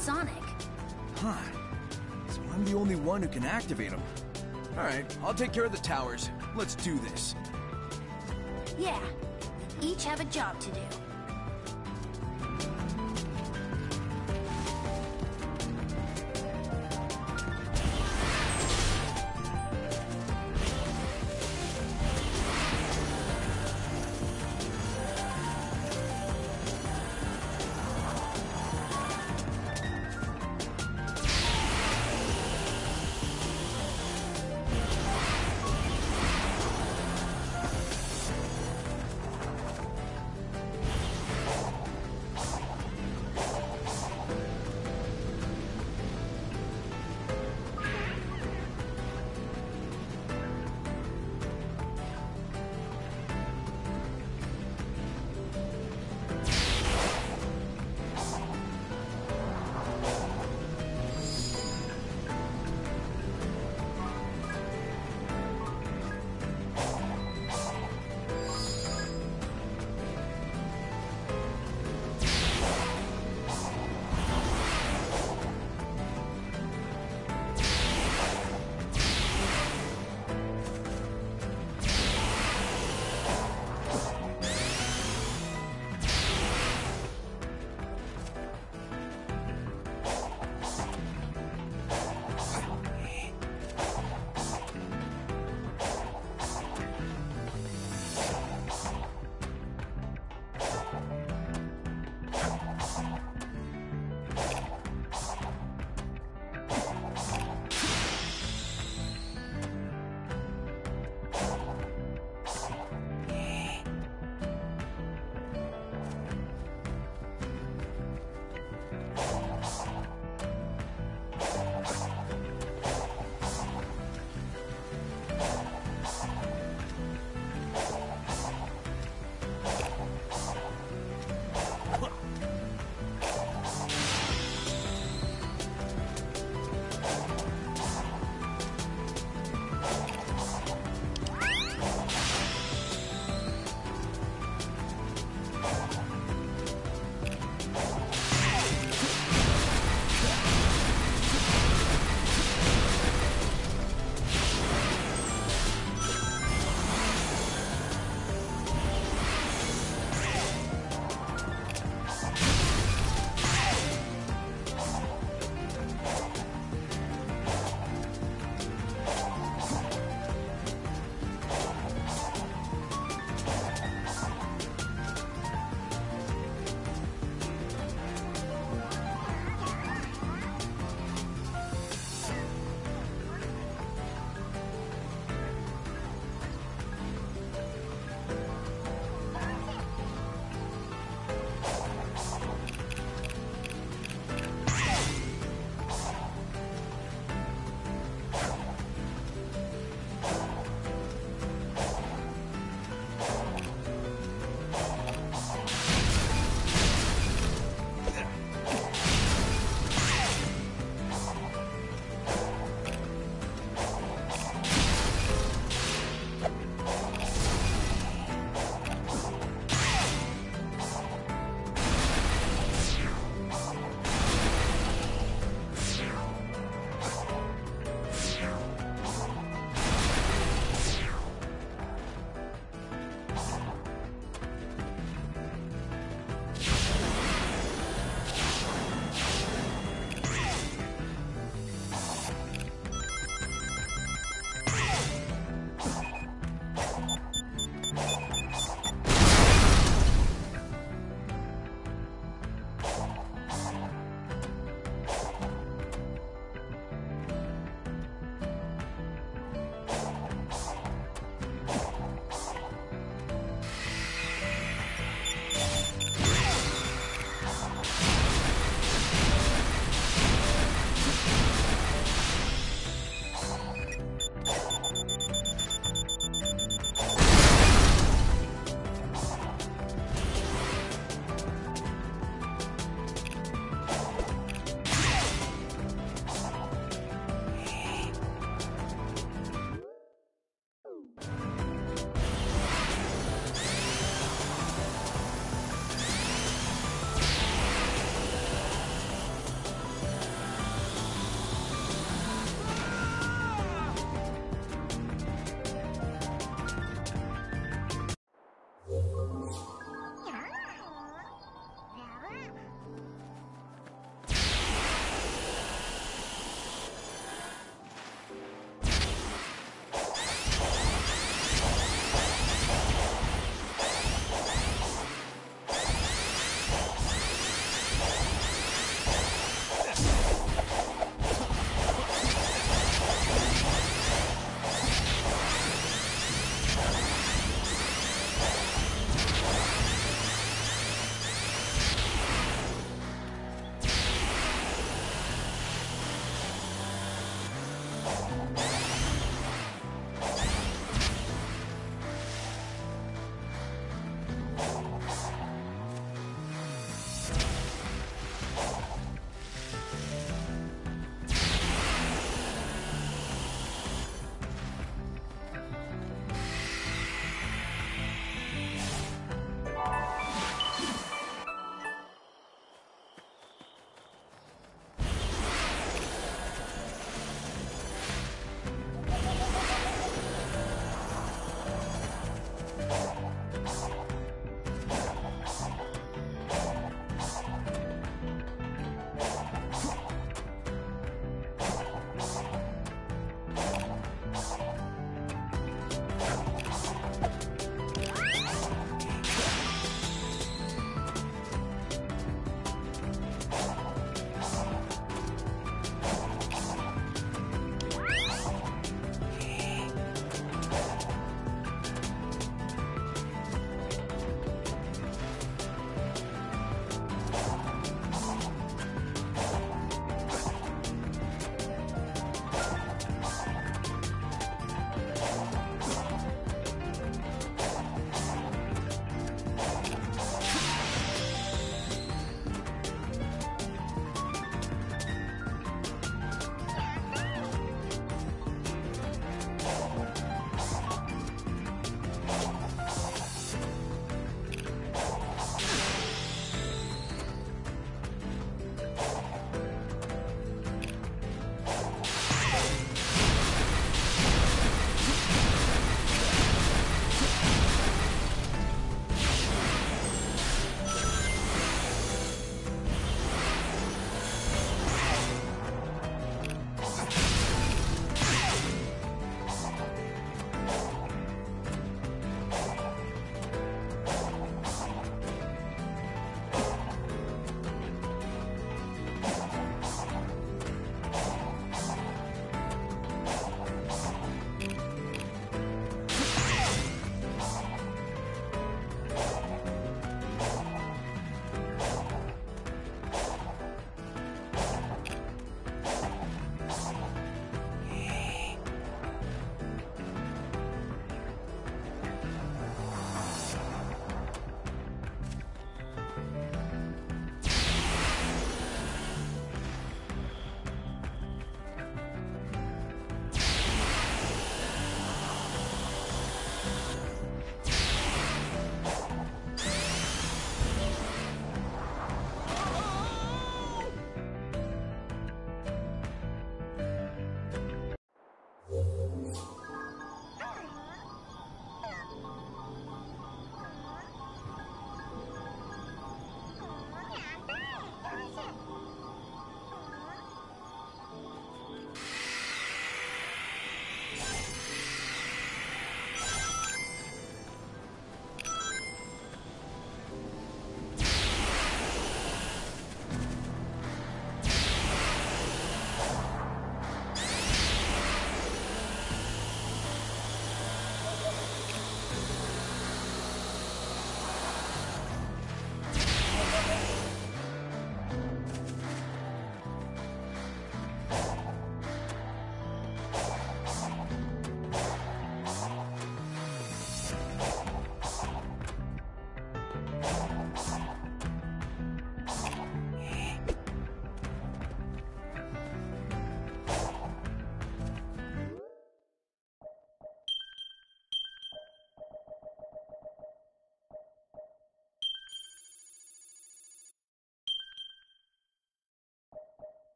Sonic. Huh. So I'm the only one who can activate them. Alright, I'll take care of the towers. Let's do this. Yeah, each have a job to do.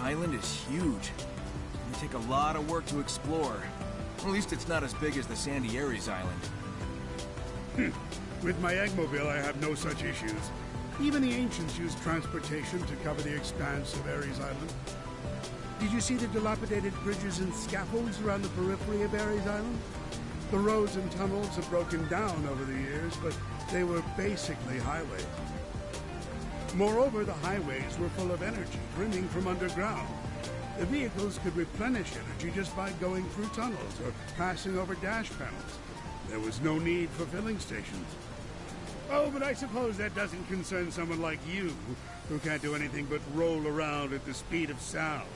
Island is huge. It'll take a lot of work to explore. At least it's not as big as the Sandy Ares Island. Hmm. With my Eggmobile, I have no such issues. Even the ancients used transportation to cover the expanse of Ares Island. Did you see the dilapidated bridges and scaffolds around the periphery of Ares Island? The roads and tunnels have broken down over the years, but they were basically highways. Moreover, the highways were full of energy, brimming from underground. The vehicles could replenish energy just by going through tunnels or passing over dash panels. There was no need for filling stations. Oh, but I suppose that doesn't concern someone like you, who can't do anything but roll around at the speed of sound.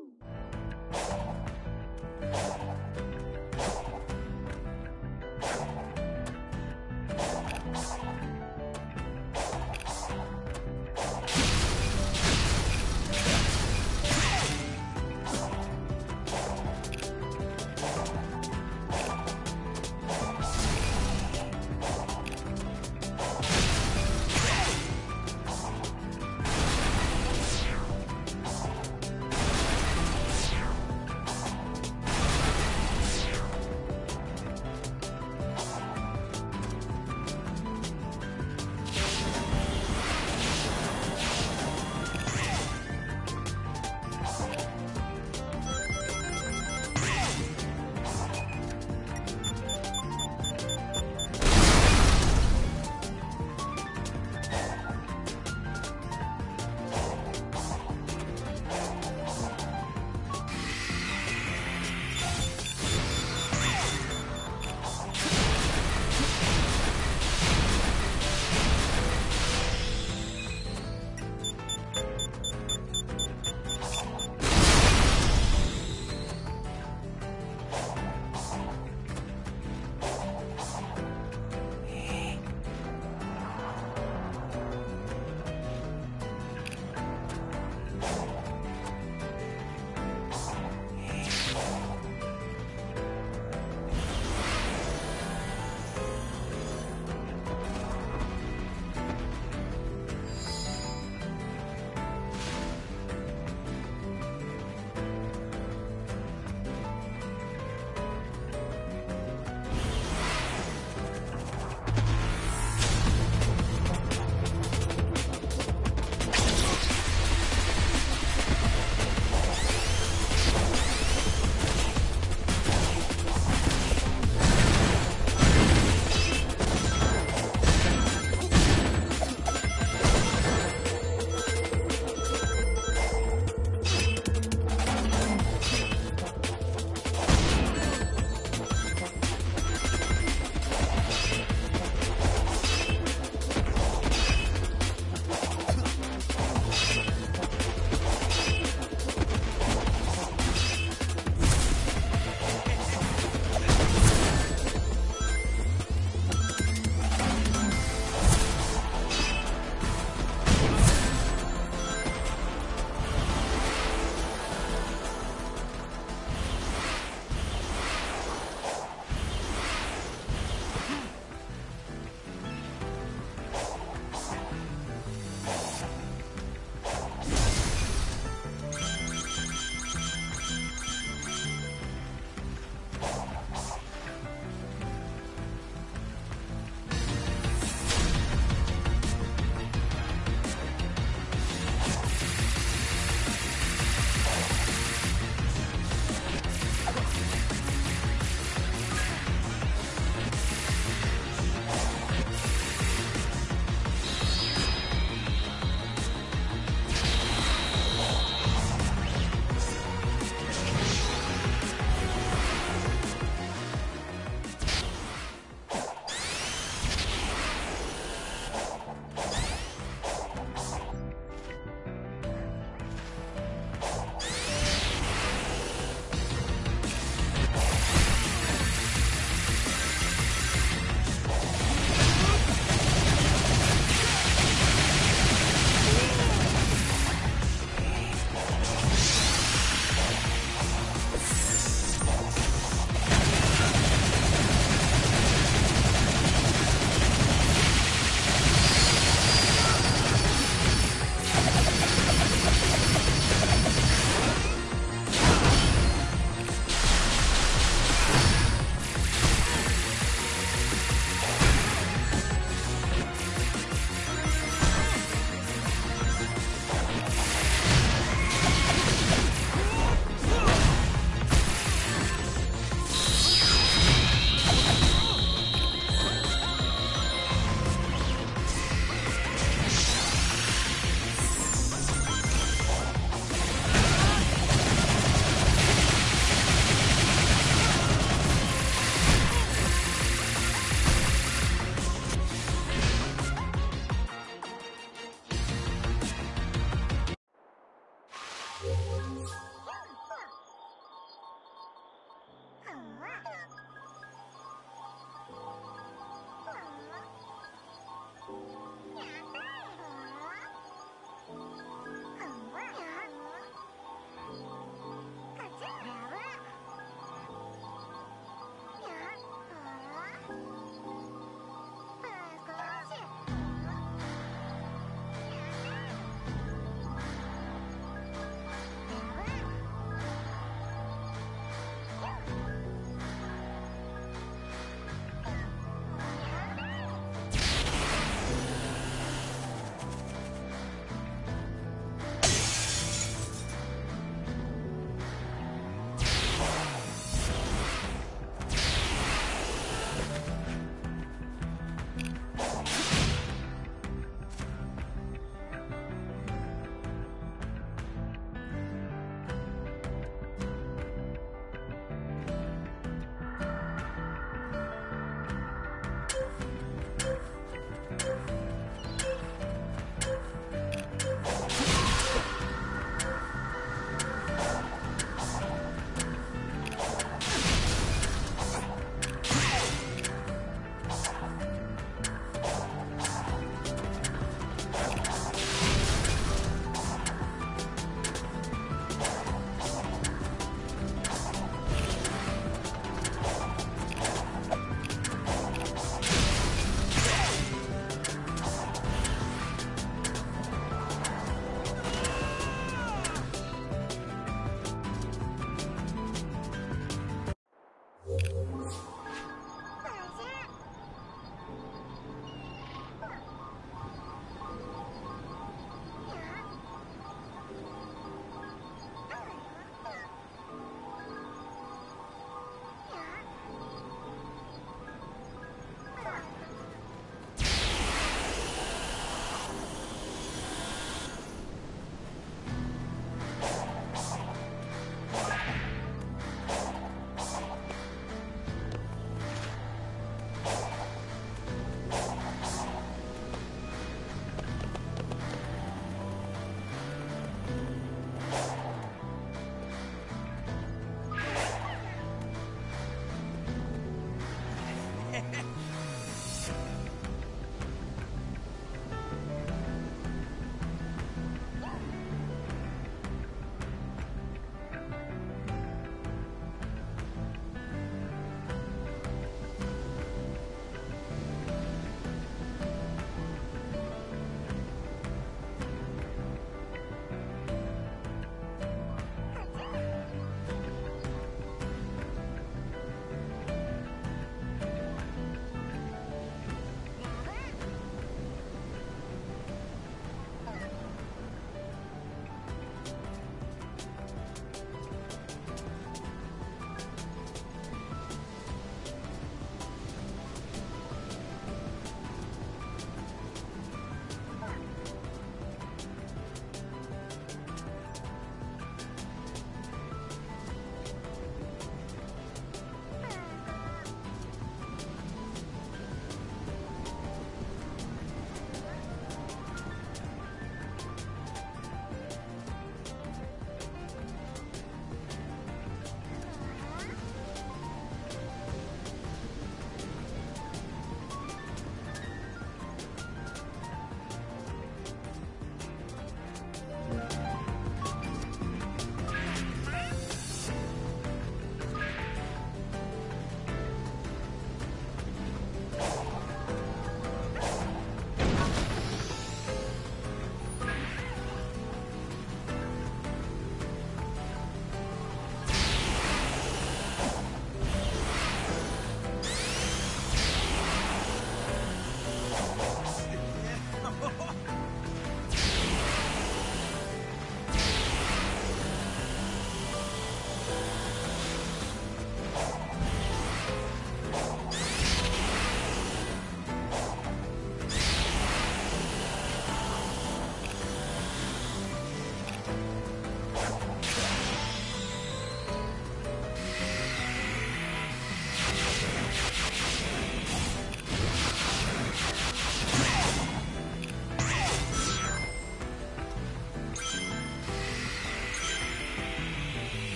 Bye.